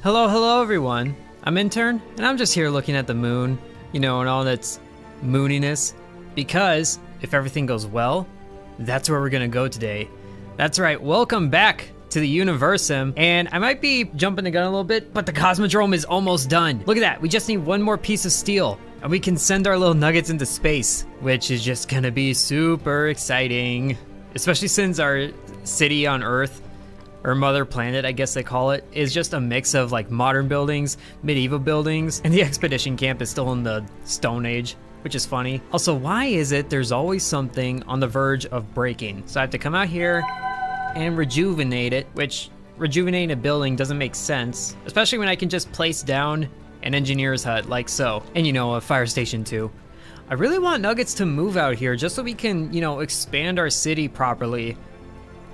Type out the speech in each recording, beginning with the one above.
Hello, hello everyone. I'm Intern, and I'm just here looking at the moon, you know, and all its mooniness. Because if everything goes well, that's where we're gonna go today. That's right, welcome back to the Universim. And I might be jumping the gun a little bit, but the Cosmodrome is almost done. Look at that, we just need one more piece of steel. And we can send our little nuggets into space, which is just gonna be super exciting. Especially since our city on Earth or Mother Planet, I guess they call it, is just a mix of like modern buildings, medieval buildings, and the expedition camp is still in the Stone Age, which is funny. Also, why is it there's always something on the verge of breaking? So I have to come out here and rejuvenate it, which rejuvenating a building doesn't make sense, especially when I can just place down an engineer's hut like so, and you know, a fire station too. I really want Nuggets to move out here just so we can, you know, expand our city properly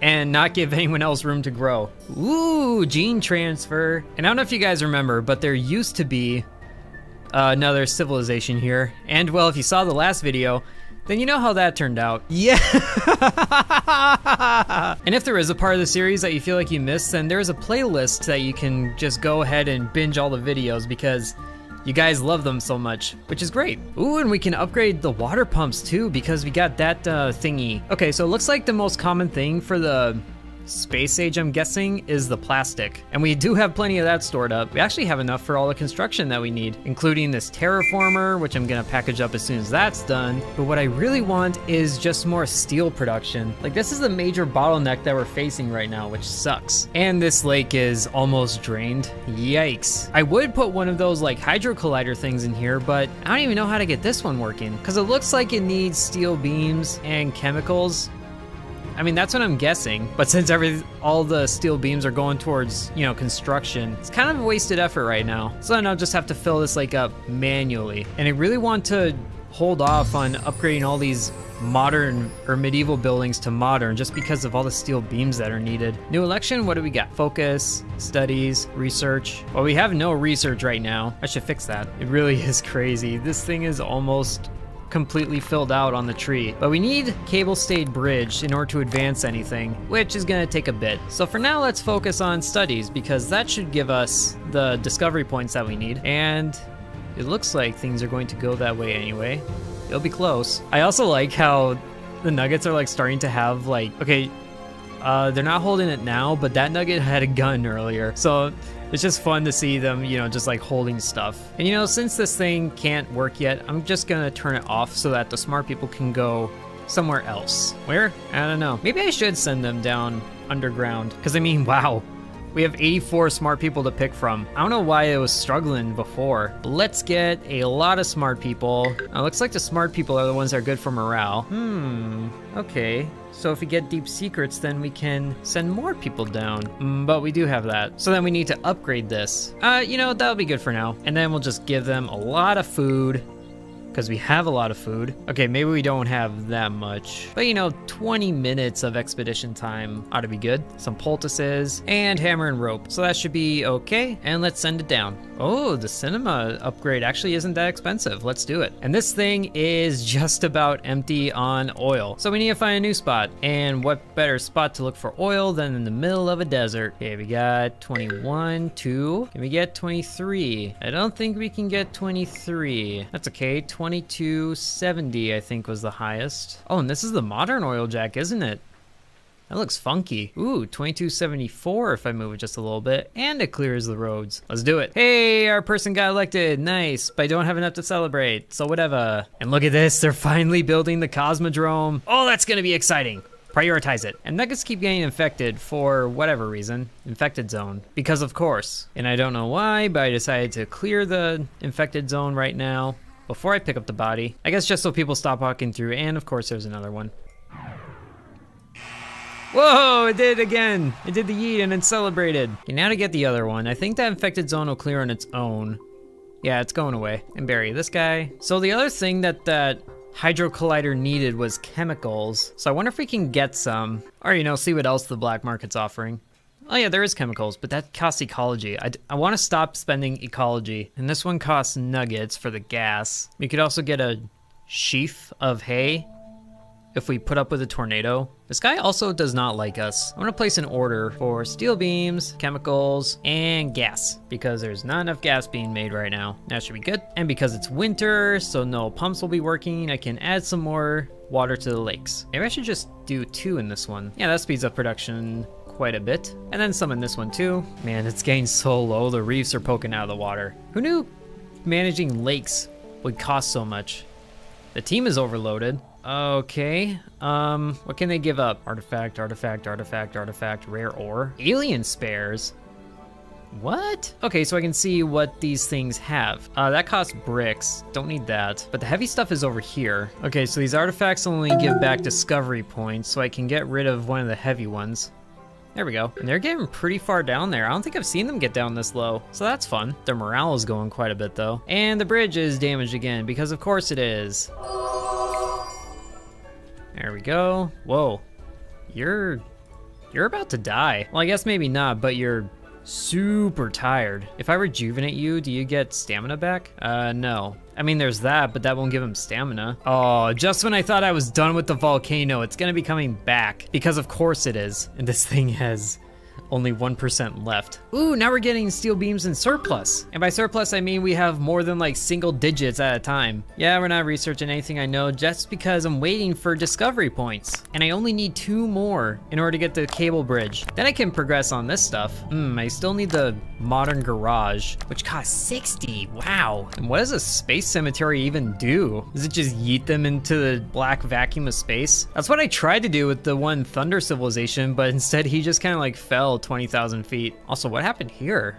and not give anyone else room to grow. Ooh, gene transfer. And I don't know if you guys remember, but there used to be uh, another civilization here. And well, if you saw the last video, then you know how that turned out. Yeah. and if there is a part of the series that you feel like you missed, then there's a playlist that you can just go ahead and binge all the videos because you guys love them so much, which is great. Ooh, and we can upgrade the water pumps too because we got that uh, thingy. Okay, so it looks like the most common thing for the space age, I'm guessing, is the plastic. And we do have plenty of that stored up. We actually have enough for all the construction that we need, including this terraformer, which I'm gonna package up as soon as that's done. But what I really want is just more steel production. Like this is the major bottleneck that we're facing right now, which sucks. And this lake is almost drained. Yikes. I would put one of those like hydro collider things in here, but I don't even know how to get this one working because it looks like it needs steel beams and chemicals I mean, that's what I'm guessing. But since every all the steel beams are going towards, you know, construction, it's kind of a wasted effort right now. So then I'll just have to fill this lake up manually. And I really want to hold off on upgrading all these modern or medieval buildings to modern just because of all the steel beams that are needed. New election, what do we got? Focus, studies, research. Well, we have no research right now. I should fix that. It really is crazy. This thing is almost completely filled out on the tree. But we need cable stayed bridge in order to advance anything, which is gonna take a bit. So for now, let's focus on studies because that should give us the discovery points that we need. And it looks like things are going to go that way anyway. It'll be close. I also like how the nuggets are like starting to have like, okay, uh, they're not holding it now, but that nugget had a gun earlier. So it's just fun to see them, you know, just like holding stuff. And you know, since this thing can't work yet, I'm just gonna turn it off so that the smart people can go somewhere else. Where? I don't know. Maybe I should send them down underground. Because I mean, wow, we have 84 smart people to pick from. I don't know why it was struggling before. Let's get a lot of smart people. It looks like the smart people are the ones that are good for morale. Hmm, okay. So if we get deep secrets, then we can send more people down. Mm, but we do have that. So then we need to upgrade this. Uh, you know, that'll be good for now. And then we'll just give them a lot of food because we have a lot of food. Okay, maybe we don't have that much, but you know, 20 minutes of expedition time ought to be good. Some poultices and hammer and rope. So that should be okay. And let's send it down. Oh, the cinema upgrade actually isn't that expensive. Let's do it. And this thing is just about empty on oil. So we need to find a new spot. And what better spot to look for oil than in the middle of a desert? Okay, we got 21, 2. Can we get 23? I don't think we can get 23. That's okay. 2270, I think, was the highest. Oh, and this is the modern oil jack, isn't it? That looks funky. Ooh, 2274 if I move it just a little bit, and it clears the roads. Let's do it. Hey, our person got elected. Nice, but I don't have enough to celebrate, so whatever. And look at this, they're finally building the Cosmodrome. Oh, that's gonna be exciting. Prioritize it. And nuggets keep getting infected for whatever reason. Infected zone. Because of course. And I don't know why, but I decided to clear the infected zone right now before I pick up the body. I guess just so people stop walking through, and of course there's another one. Whoa, it did again. It did the yeet and it celebrated. Okay, now to get the other one. I think that infected zone will clear on its own. Yeah, it's going away. And bury this guy. So the other thing that that Hydro Collider needed was chemicals. So I wonder if we can get some. Or, you know, see what else the black market's offering. Oh yeah, there is chemicals, but that costs ecology. I, I want to stop spending ecology. And this one costs nuggets for the gas. We could also get a sheaf of hay if we put up with a tornado. This guy also does not like us. I'm gonna place an order for steel beams, chemicals, and gas because there's not enough gas being made right now. That should be good. And because it's winter, so no pumps will be working, I can add some more water to the lakes. Maybe I should just do two in this one. Yeah, that speeds up production quite a bit. And then some in this one too. Man, it's getting so low, the reefs are poking out of the water. Who knew managing lakes would cost so much? The team is overloaded. Okay, um, what can they give up? Artifact, artifact, artifact, artifact, rare ore. Alien spares? What? Okay, so I can see what these things have. Uh, that costs bricks, don't need that. But the heavy stuff is over here. Okay, so these artifacts only give back discovery points, so I can get rid of one of the heavy ones. There we go. And they're getting pretty far down there. I don't think I've seen them get down this low. So that's fun. Their morale is going quite a bit though. And the bridge is damaged again because of course it is. There we go. Whoa. You're... You're about to die. Well, I guess maybe not, but you're super tired. If I rejuvenate you, do you get stamina back? Uh, no. I mean, there's that, but that won't give him stamina. Oh, just when I thought I was done with the volcano, it's gonna be coming back. Because of course it is. And this thing has only 1% left. Ooh, now we're getting steel beams in surplus. And by surplus, I mean we have more than like single digits at a time. Yeah, we're not researching anything I know just because I'm waiting for discovery points. And I only need two more in order to get the cable bridge. Then I can progress on this stuff. Hmm, I still need the modern garage, which costs 60, wow. And what does a space cemetery even do? Does it just yeet them into the black vacuum of space? That's what I tried to do with the one Thunder Civilization, but instead he just kind of like fell 20,000 feet. Also, what happened here?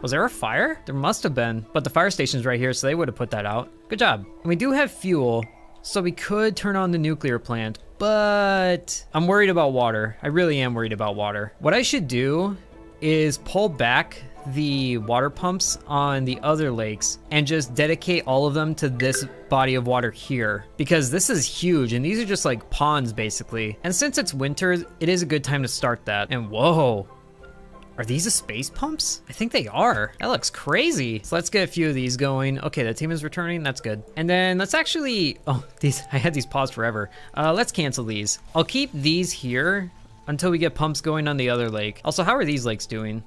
Was there a fire? There must have been, but the fire station's right here, so they would have put that out. Good job. And we do have fuel, so we could turn on the nuclear plant, but I'm worried about water. I really am worried about water. What I should do is pull back the water pumps on the other lakes and just dedicate all of them to this body of water here because this is huge and these are just like ponds basically. And since it's winter, it is a good time to start that. And whoa, are these the space pumps? I think they are. That looks crazy. So let's get a few of these going. Okay, the team is returning. That's good. And then let's actually, oh, these, I had these paused forever. Uh, let's cancel these. I'll keep these here until we get pumps going on the other lake. Also, how are these lakes doing?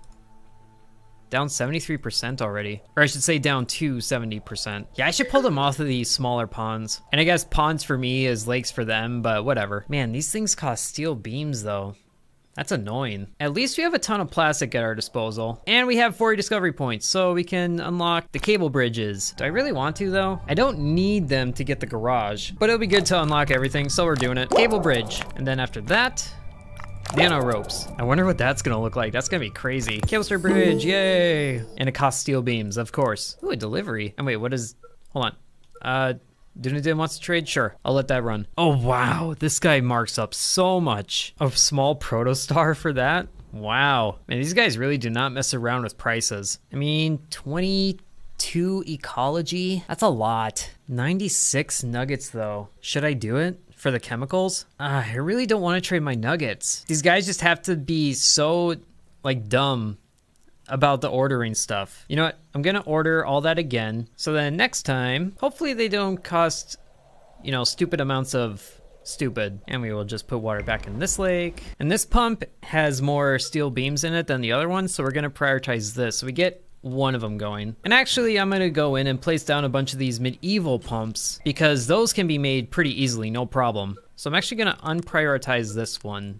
Down 73% already. Or I should say down to 70%. Yeah, I should pull them off of these smaller ponds. And I guess ponds for me is lakes for them, but whatever. Man, these things cost steel beams though. That's annoying. At least we have a ton of plastic at our disposal. And we have 40 discovery points, so we can unlock the cable bridges. Do I really want to though? I don't need them to get the garage, but it'll be good to unlock everything, so we're doing it. Cable bridge. And then after that, Nano ropes. I wonder what that's gonna look like. That's gonna be crazy. Cable bridge, yay! And it costs steel beams, of course. Ooh, a delivery. And wait, what is, hold on. Uh, Dunedin wants to trade? Sure, I'll let that run. Oh wow, this guy marks up so much. A small protostar for that? Wow. Man, these guys really do not mess around with prices. I mean, 22 ecology? That's a lot. 96 nuggets though. Should I do it? For the chemicals. Uh, I really don't want to trade my nuggets. These guys just have to be so like dumb about the ordering stuff. You know what? I'm gonna order all that again. So then next time, hopefully they don't cost, you know, stupid amounts of stupid. And we will just put water back in this lake. And this pump has more steel beams in it than the other one, so we're gonna prioritize this. So we get one of them going. And actually, I'm gonna go in and place down a bunch of these medieval pumps because those can be made pretty easily, no problem. So I'm actually gonna unprioritize this one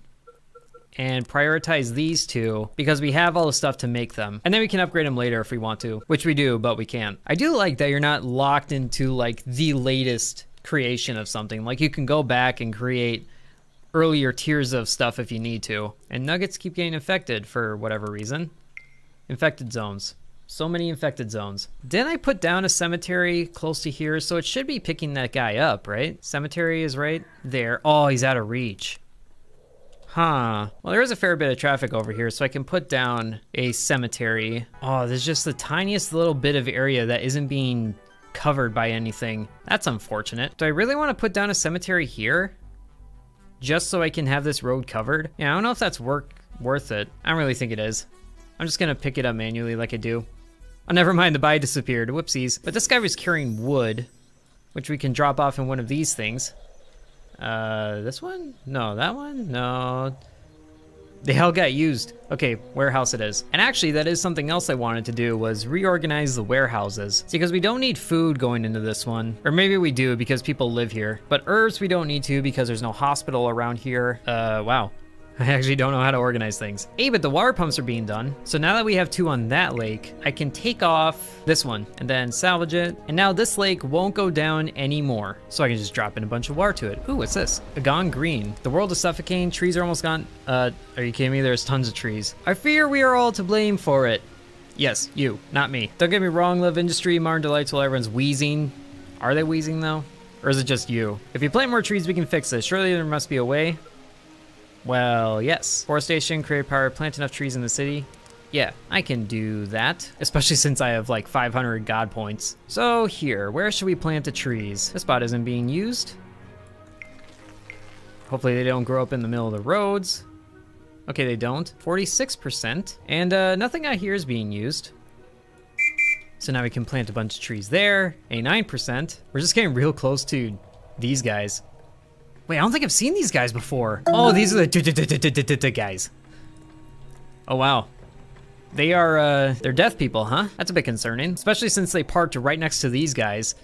and prioritize these two because we have all the stuff to make them. And then we can upgrade them later if we want to, which we do, but we can't. I do like that you're not locked into like the latest creation of something. Like you can go back and create earlier tiers of stuff if you need to. And nuggets keep getting infected for whatever reason. Infected zones. So many infected zones. Didn't I put down a cemetery close to here? So it should be picking that guy up, right? Cemetery is right there. Oh, he's out of reach. Huh. Well, there is a fair bit of traffic over here, so I can put down a cemetery. Oh, there's just the tiniest little bit of area that isn't being covered by anything. That's unfortunate. Do I really want to put down a cemetery here? Just so I can have this road covered? Yeah, I don't know if that's work worth it. I don't really think it is. I'm just gonna pick it up manually like I do. Oh, never mind, the buy disappeared. Whoopsies. But this guy was carrying wood, which we can drop off in one of these things. Uh, this one? No, that one? No. The hell got used. Okay, warehouse it is. And actually, that is something else I wanted to do was reorganize the warehouses. See, because we don't need food going into this one. Or maybe we do because people live here. But herbs we don't need to because there's no hospital around here. Uh, wow. I actually don't know how to organize things. Hey, but the water pumps are being done. So now that we have two on that lake, I can take off this one and then salvage it. And now this lake won't go down anymore. So I can just drop in a bunch of water to it. Ooh, what's this? A gone green. The world is suffocating. Trees are almost gone. Uh, are you kidding me? There's tons of trees. I fear we are all to blame for it. Yes, you, not me. Don't get me wrong, love Industry, Modern Delights while everyone's wheezing. Are they wheezing though? Or is it just you? If you plant more trees, we can fix this. Surely there must be a way. Well, yes. Forestation, create power, plant enough trees in the city. Yeah, I can do that, especially since I have like 500 god points. So here, where should we plant the trees? This spot isn't being used. Hopefully they don't grow up in the middle of the roads. Okay, they don't. 46%. And uh, nothing out here is being used. So now we can plant a bunch of trees there. A 9%. We're just getting real close to these guys. Wait, I don't think I've seen these guys before. Oh, these are the guys. Oh, wow. They are, uh, they're deaf people, huh? That's a bit concerning, especially since they parked right next to these guys.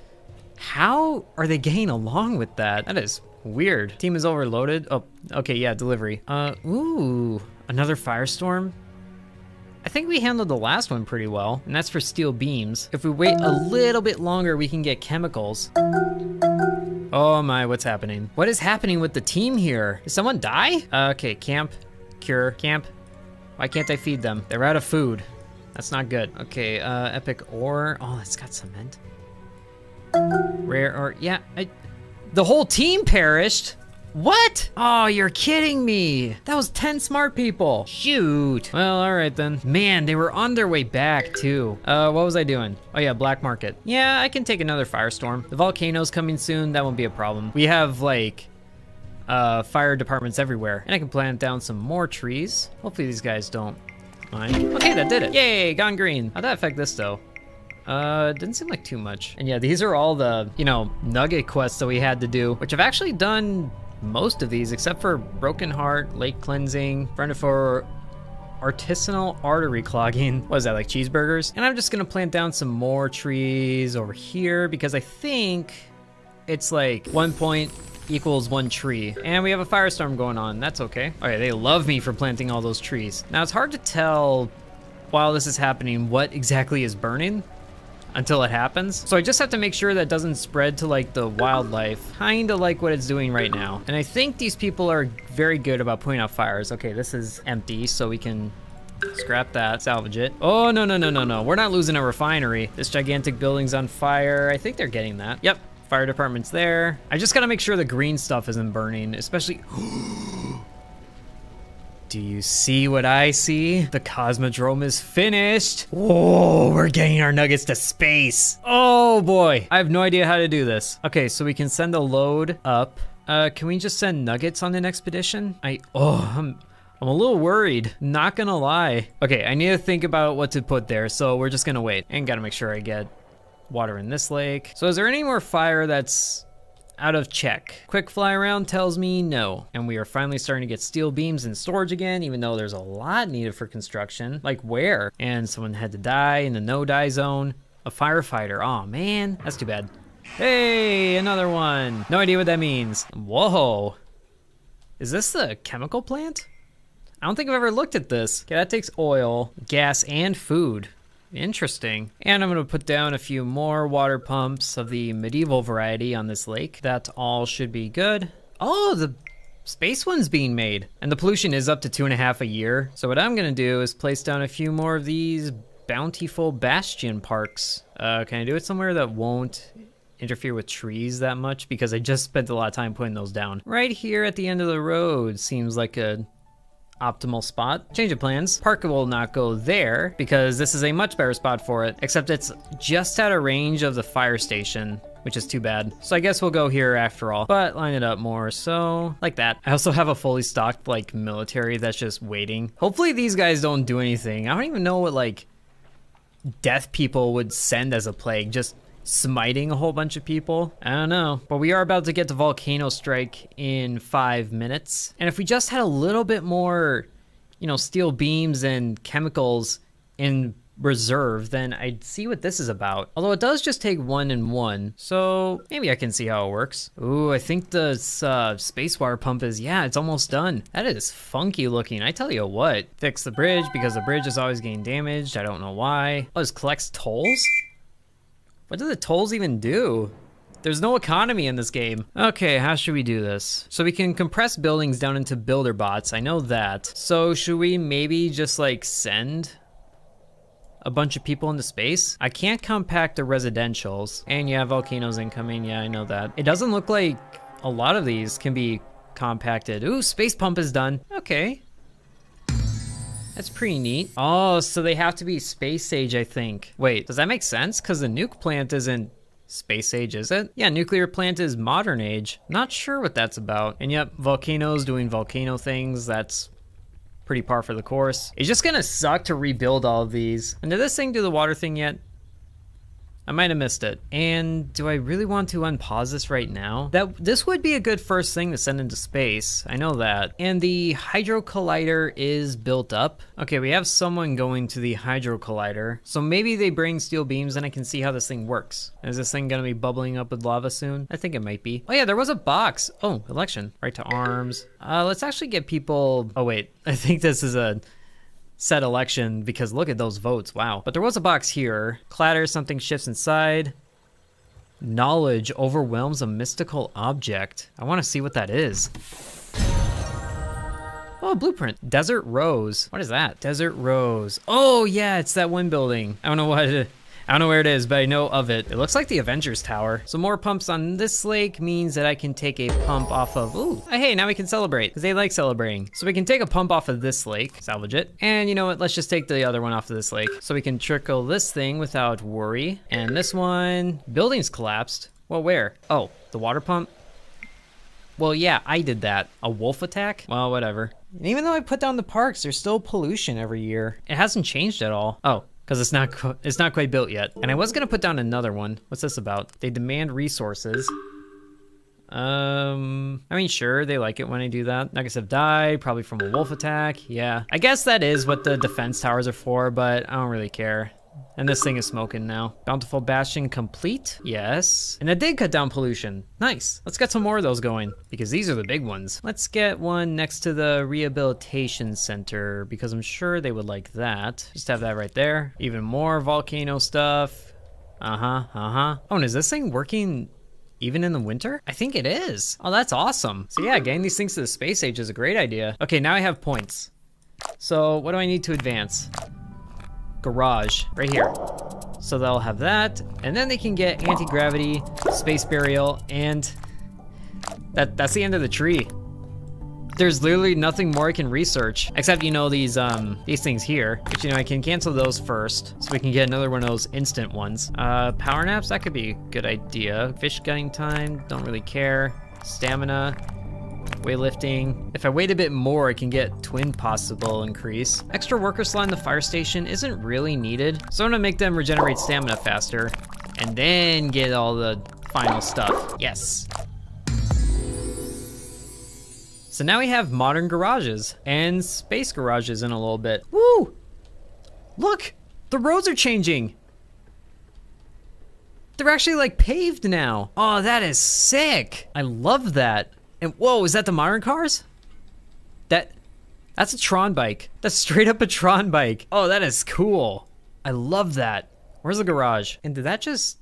How are they getting along with that? That is weird. Team is overloaded. Oh, okay, yeah, delivery. Uh, ooh, another firestorm. I think we handled the last one pretty well, and that's for steel beams. If we wait a little bit longer, we can get chemicals. Oh my, what's happening? What is happening with the team here? Did someone die? Uh, okay, camp, cure, camp. Why can't I feed them? They're out of food. That's not good. Okay, uh, epic ore. Oh, it's got cement. Rare ore, yeah. I, the whole team perished. What? Oh, you're kidding me. That was 10 smart people. Shoot. Well, all right then. Man, they were on their way back too. Uh, what was I doing? Oh yeah, black market. Yeah, I can take another firestorm. The volcano's coming soon. That won't be a problem. We have like uh, fire departments everywhere. And I can plant down some more trees. Hopefully these guys don't mind. Okay, that did it. Yay, gone green. How'd that affect this though? Uh, didn't seem like too much. And yeah, these are all the, you know, nugget quests that we had to do, which I've actually done most of these except for Broken Heart, Lake Cleansing, Friend for artisanal artery clogging. What is that, like cheeseburgers? And I'm just gonna plant down some more trees over here because I think it's like one point equals one tree. And we have a firestorm going on, that's okay. All right, they love me for planting all those trees. Now it's hard to tell while this is happening what exactly is burning until it happens. So I just have to make sure that doesn't spread to like the wildlife, kinda like what it's doing right now. And I think these people are very good about putting out fires. Okay, this is empty, so we can Scrap that, salvage it. Oh, no, no, no, no, no. We're not losing a refinery. This gigantic building's on fire. I think they're getting that. Yep, fire department's there. I just gotta make sure the green stuff isn't burning, especially... Do you see what I see? The Cosmodrome is finished. Whoa, we're getting our nuggets to space. Oh boy, I have no idea how to do this. Okay, so we can send a load up. Uh, can we just send nuggets on an expedition? I, oh, I'm, I'm a little worried, not gonna lie. Okay, I need to think about what to put there, so we're just gonna wait. And gotta make sure I get water in this lake. So is there any more fire that's out of check. Quick fly around tells me no. And we are finally starting to get steel beams in storage again, even though there's a lot needed for construction. Like where? And someone had to die in the no-die zone. A firefighter, oh man, that's too bad. Hey, another one. No idea what that means. Whoa. Is this the chemical plant? I don't think I've ever looked at this. Okay, that takes oil, gas, and food. Interesting. And I'm going to put down a few more water pumps of the medieval variety on this lake. That all should be good. Oh, the space one's being made. And the pollution is up to two and a half a year. So what I'm going to do is place down a few more of these bountiful bastion parks. Uh, can I do it somewhere that won't interfere with trees that much? Because I just spent a lot of time putting those down. Right here at the end of the road seems like a optimal spot. Change of plans. Parker will not go there because this is a much better spot for it, except it's just out of range of the fire station which is too bad. So I guess we'll go here after all, but line it up more, so like that. I also have a fully stocked like military that's just waiting. Hopefully these guys don't do anything. I don't even know what like death people would send as a plague, just smiting a whole bunch of people. I don't know. But we are about to get to Volcano Strike in five minutes. And if we just had a little bit more, you know, steel beams and chemicals in reserve, then I'd see what this is about. Although it does just take one and one, so maybe I can see how it works. Ooh, I think the uh, space water pump is, yeah, it's almost done. That is funky looking, I tell you what. Fix the bridge because the bridge is always getting damaged, I don't know why. Oh, this collects tolls? What do the tolls even do? There's no economy in this game. Okay, how should we do this? So we can compress buildings down into builder bots, I know that. So should we maybe just like send a bunch of people into space? I can't compact the residentials. And yeah, volcanoes incoming, yeah, I know that. It doesn't look like a lot of these can be compacted. Ooh, space pump is done. Okay, that's pretty neat. Oh, so they have to be space age, I think. Wait, does that make sense? Because the nuke plant isn't space age, is it? Yeah, nuclear plant is modern age. Not sure what that's about. And yep, volcanoes doing volcano things. That's pretty par for the course. It's just gonna suck to rebuild all of these. And did this thing do the water thing yet? I might have missed it. And do I really want to unpause this right now? That This would be a good first thing to send into space. I know that. And the Hydro Collider is built up. Okay, we have someone going to the Hydro Collider. So maybe they bring steel beams and I can see how this thing works. Is this thing gonna be bubbling up with lava soon? I think it might be. Oh yeah, there was a box. Oh, election. Right to arms. Uh, let's actually get people... Oh wait, I think this is a set election because look at those votes. Wow. But there was a box here. Clatter, something shifts inside. Knowledge overwhelms a mystical object. I want to see what that is. Oh, blueprint. Desert Rose. What is that? Desert Rose. Oh, yeah, it's that one building. I don't know what I don't know where it is, but I know of it. It looks like the Avengers Tower. So more pumps on this lake means that I can take a pump off of, ooh, hey, now we can celebrate, because they like celebrating. So we can take a pump off of this lake, salvage it. And you know what, let's just take the other one off of this lake. So we can trickle this thing without worry. And this one, building's collapsed. Well, where? Oh, the water pump? Well, yeah, I did that. A wolf attack? Well, whatever. And even though I put down the parks, there's still pollution every year. It hasn't changed at all. Oh, because it's not it's not quite built yet. And I was gonna put down another one. What's this about? They demand resources. Um, I mean, sure, they like it when I do that. Nuggets have died, probably from a wolf attack. Yeah, I guess that is what the defense towers are for, but I don't really care. And this thing is smoking now. Bountiful Bastion complete? Yes. And it did cut down pollution. Nice. Let's get some more of those going, because these are the big ones. Let's get one next to the Rehabilitation Center, because I'm sure they would like that. Just have that right there. Even more volcano stuff. Uh-huh, uh-huh. Oh, and is this thing working even in the winter? I think it is. Oh, that's awesome. So yeah, getting these things to the space age is a great idea. Okay, now I have points. So what do I need to advance? Garage right here. So they'll have that, and then they can get anti-gravity, space burial, and that that's the end of the tree. There's literally nothing more I can research, except, you know, these um these things here, which, you know, I can cancel those first, so we can get another one of those instant ones. Uh, power naps, that could be a good idea. Fish gutting time, don't really care. Stamina, weightlifting. If I wait a bit more, I can get twin possible increase. Extra worker slot in the fire station isn't really needed, so I'm gonna make them regenerate stamina faster, and then get all the final stuff. Yes. So now we have modern garages and space garages in a little bit. Woo! Look, the roads are changing. They're actually like paved now. Oh, that is sick. I love that. And whoa, is that the modern cars? That, that's a Tron bike. That's straight up a Tron bike. Oh, that is cool. I love that. Where's the garage? And did that just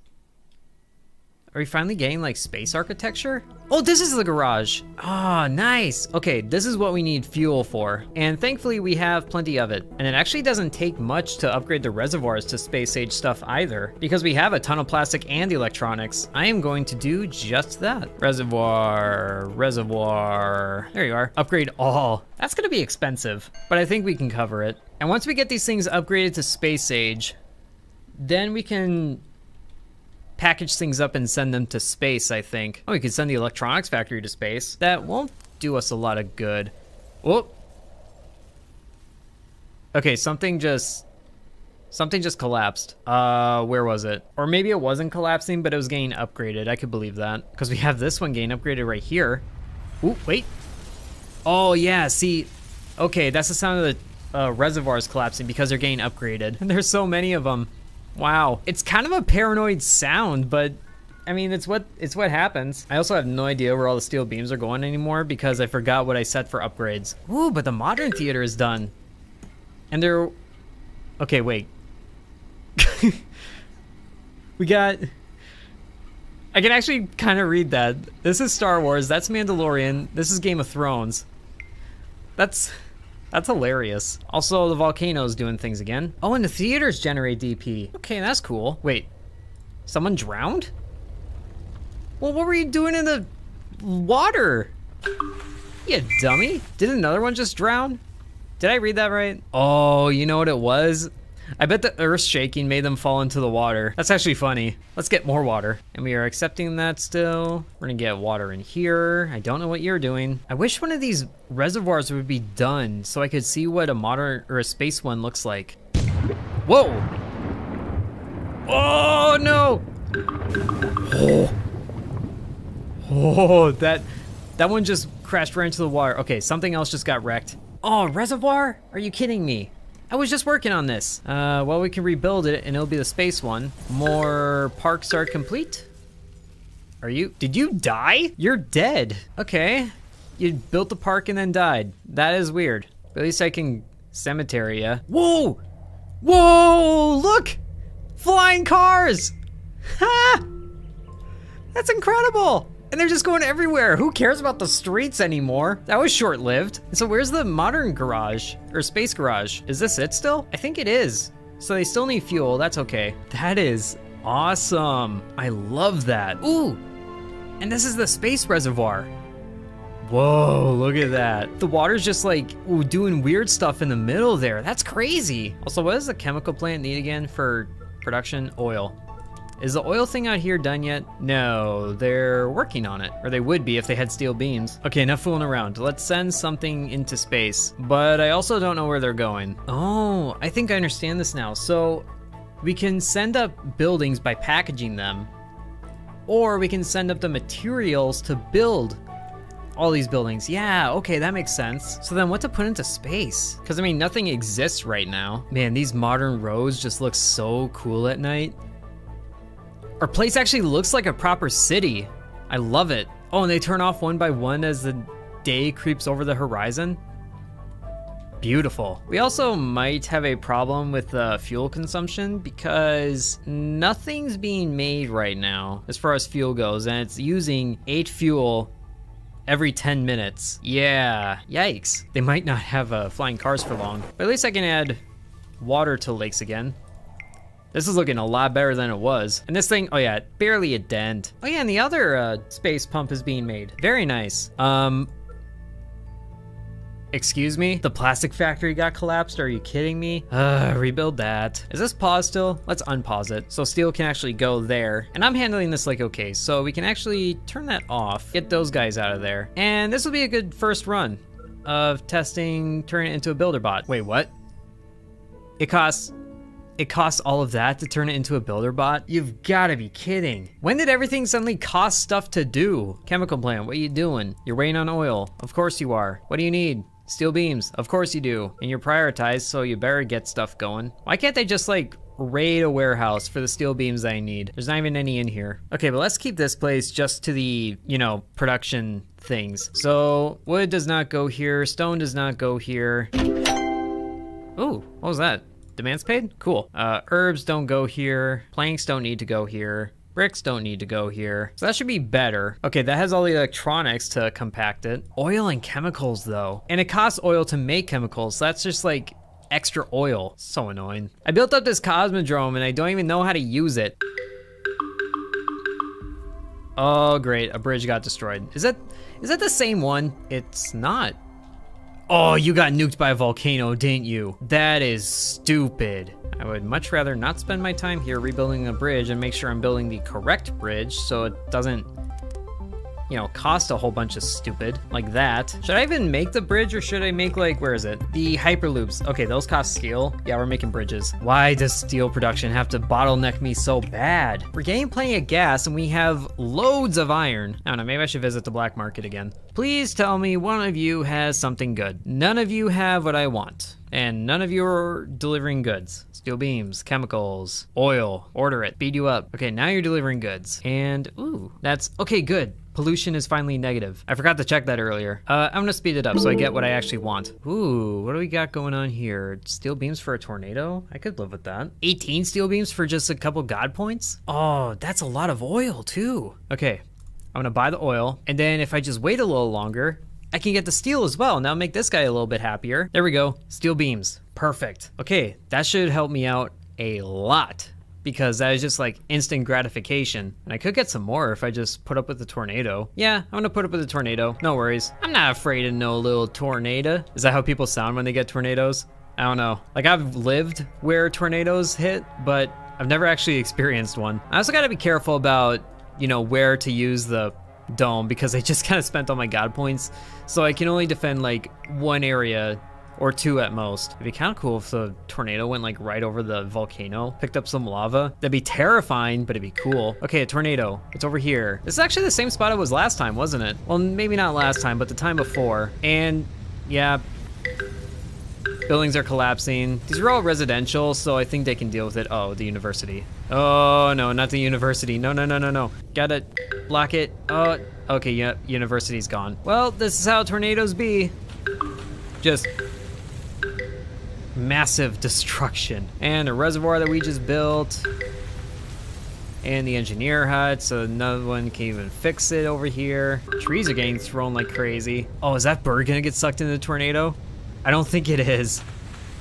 are we finally getting like space architecture? Oh, this is the garage. Ah, oh, nice. Okay, this is what we need fuel for. And thankfully we have plenty of it. And it actually doesn't take much to upgrade the reservoirs to space age stuff either. Because we have a ton of plastic and electronics, I am going to do just that. Reservoir, reservoir. There you are. Upgrade all. That's gonna be expensive, but I think we can cover it. And once we get these things upgraded to space age, then we can package things up and send them to space, I think. Oh, we could send the electronics factory to space. That won't do us a lot of good. Whoop. Okay, something just Something just collapsed. Uh, where was it? Or maybe it wasn't collapsing, but it was getting upgraded. I could believe that. Because we have this one getting upgraded right here. Ooh, wait. Oh, yeah, see. Okay, that's the sound of the uh, reservoirs collapsing because they're getting upgraded. And there's so many of them. Wow. It's kind of a paranoid sound, but I mean, it's what it's what happens. I also have no idea where all the steel beams are going anymore because I forgot what I set for upgrades. Ooh, but the modern theater is done. And they're... Okay, wait. we got... I can actually kind of read that. This is Star Wars, that's Mandalorian, this is Game of Thrones. That's... That's hilarious. Also, the volcano's doing things again. Oh, and the theaters generate DP. Okay, that's cool. Wait, someone drowned? Well, what were you doing in the water? You dummy. Did another one just drown? Did I read that right? Oh, you know what it was? I bet the earth shaking made them fall into the water. That's actually funny. Let's get more water. And we are accepting that still. We're gonna get water in here. I don't know what you're doing. I wish one of these reservoirs would be done so I could see what a modern or a space one looks like. Whoa! Oh no! Oh. Oh, that that one just crashed right into the water. Okay, something else just got wrecked. Oh, reservoir? Are you kidding me? I was just working on this. Uh, well, we can rebuild it and it'll be the space one. More parks are complete. Are you, did you die? You're dead. Okay. You built the park and then died. That is weird. At least I can cemetery ya. Whoa! Whoa, look! Flying cars! Ha! That's incredible! And they're just going everywhere. Who cares about the streets anymore? That was short-lived. So where's the modern garage? Or space garage? Is this it still? I think it is. So they still need fuel, that's okay. That is awesome. I love that. Ooh, and this is the space reservoir. Whoa, look at that. The water's just like ooh, doing weird stuff in the middle there. That's crazy. Also, what does the chemical plant need again for production? Oil. Is the oil thing out here done yet? No, they're working on it. Or they would be if they had steel beams. Okay, enough fooling around. Let's send something into space. But I also don't know where they're going. Oh, I think I understand this now. So we can send up buildings by packaging them. Or we can send up the materials to build all these buildings. Yeah, okay, that makes sense. So then what to put into space? Because I mean, nothing exists right now. Man, these modern roads just look so cool at night. Our place actually looks like a proper city. I love it. Oh, and they turn off one by one as the day creeps over the horizon. Beautiful. We also might have a problem with uh, fuel consumption because nothing's being made right now as far as fuel goes, and it's using 8 fuel every 10 minutes. Yeah, yikes. They might not have uh, flying cars for long, but at least I can add water to lakes again. This is looking a lot better than it was. And this thing, oh yeah, barely a dent. Oh yeah, and the other uh, space pump is being made. Very nice. Um, Excuse me? The plastic factory got collapsed? Are you kidding me? Uh, rebuild that. Is this pause still? Let's unpause it. So steel can actually go there. And I'm handling this like okay, so we can actually turn that off, get those guys out of there. And this will be a good first run of testing, turn it into a builder bot. Wait, what? It costs it costs all of that to turn it into a builder bot? You've gotta be kidding. When did everything suddenly cost stuff to do? Chemical plant, what are you doing? You're waiting on oil. Of course you are. What do you need? Steel beams, of course you do. And you're prioritized, so you better get stuff going. Why can't they just like raid a warehouse for the steel beams I need? There's not even any in here. Okay, but let's keep this place just to the, you know, production things. So wood does not go here, stone does not go here. Ooh, what was that? Demands paid? Cool. Uh, herbs don't go here. Planks don't need to go here. Bricks don't need to go here. So that should be better. Okay, that has all the electronics to compact it. Oil and chemicals though. And it costs oil to make chemicals. So that's just like extra oil. So annoying. I built up this Cosmodrome and I don't even know how to use it. Oh great, a bridge got destroyed. Is that, is that the same one? It's not. Oh, you got nuked by a volcano, didn't you? That is stupid. I would much rather not spend my time here rebuilding a bridge and make sure I'm building the correct bridge so it doesn't you know, cost a whole bunch of stupid like that. Should I even make the bridge or should I make like, where is it? The Hyperloops. Okay, those cost steel. Yeah, we're making bridges. Why does steel production have to bottleneck me so bad? We're getting plenty of gas and we have loads of iron. I don't know, maybe I should visit the black market again. Please tell me one of you has something good. None of you have what I want and none of you are delivering goods. Steel beams, chemicals, oil, order it, speed you up. Okay, now you're delivering goods. And, ooh, that's, okay, good. Pollution is finally negative. I forgot to check that earlier. Uh, I'm gonna speed it up so I get what I actually want. Ooh, what do we got going on here? Steel beams for a tornado? I could live with that. 18 steel beams for just a couple god points? Oh, that's a lot of oil too. Okay, I'm gonna buy the oil, and then if I just wait a little longer, I can get the steel as well. Now make this guy a little bit happier. There we go, steel beams, perfect. Okay, that should help me out a lot because that is just like instant gratification. And I could get some more if I just put up with the tornado. Yeah, I'm gonna put up with the tornado, no worries. I'm not afraid of no little tornado. Is that how people sound when they get tornadoes? I don't know. Like I've lived where tornadoes hit, but I've never actually experienced one. I also gotta be careful about, you know, where to use the dome because I just kind of spent all my god points. So I can only defend like one area or two at most. It'd be kind of cool if the tornado went like right over the volcano, picked up some lava. That'd be terrifying, but it'd be cool. Okay, a tornado. It's over here. This is actually the same spot it was last time, wasn't it? Well, maybe not last time, but the time before. And yeah, buildings are collapsing. These are all residential, so I think they can deal with it. Oh, the university. Oh, no, not the university. No, no, no, no, no. Gotta block it. Oh, okay, yeah, university's gone. Well, this is how tornadoes be. Just massive destruction. And a reservoir that we just built. And the engineer hut, so no one can even fix it over here. Trees are getting thrown like crazy. Oh, is that bird gonna get sucked into the tornado? I don't think it is.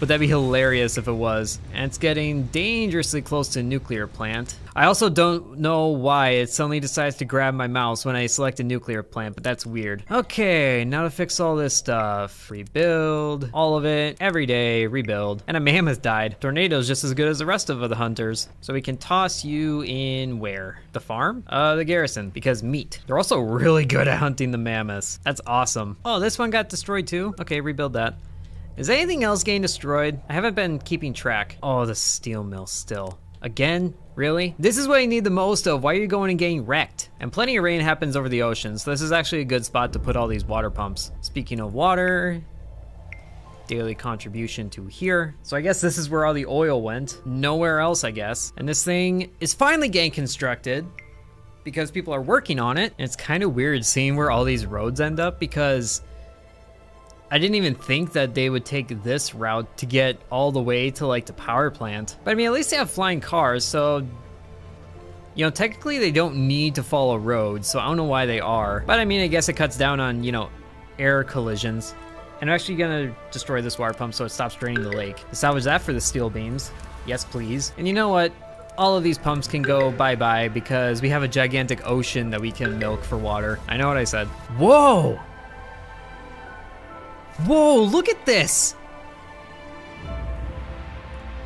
But that'd be hilarious if it was. And it's getting dangerously close to a nuclear plant. I also don't know why it suddenly decides to grab my mouse when I select a nuclear plant, but that's weird. Okay, now to fix all this stuff. Rebuild, all of it, every day, rebuild. And a mammoth died. Tornado's just as good as the rest of the hunters. So we can toss you in where? The farm? Uh, the garrison, because meat. They're also really good at hunting the mammoths. That's awesome. Oh, this one got destroyed too? Okay, rebuild that. Is anything else getting destroyed? I haven't been keeping track. Oh, the steel mill still. Again? Really? This is what I need the most of. Why are you going and getting wrecked? And plenty of rain happens over the ocean, so this is actually a good spot to put all these water pumps. Speaking of water, daily contribution to here. So I guess this is where all the oil went. Nowhere else, I guess. And this thing is finally getting constructed because people are working on it. And it's kind of weird seeing where all these roads end up because I didn't even think that they would take this route to get all the way to like the power plant. But I mean, at least they have flying cars, so you know, technically they don't need to follow roads, so I don't know why they are. But I mean, I guess it cuts down on, you know, air collisions. And I'm actually gonna destroy this water pump so it stops draining the lake. Salvage that for the steel beams. Yes, please. And you know what? All of these pumps can go bye-bye because we have a gigantic ocean that we can milk for water. I know what I said. Whoa! Whoa, look at this!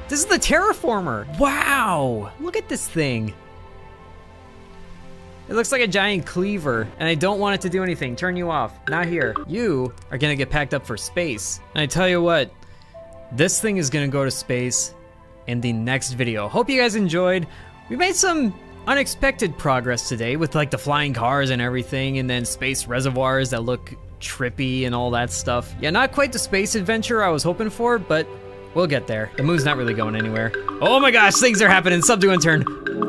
This is the terraformer! Wow! Look at this thing. It looks like a giant cleaver, and I don't want it to do anything. Turn you off. Not here. You are gonna get packed up for space. And I tell you what, this thing is gonna go to space in the next video. Hope you guys enjoyed. We made some unexpected progress today with like the flying cars and everything, and then space reservoirs that look trippy and all that stuff. Yeah, not quite the space adventure I was hoping for, but we'll get there. The moon's not really going anywhere. Oh my gosh, things are happening. Subdue and turn.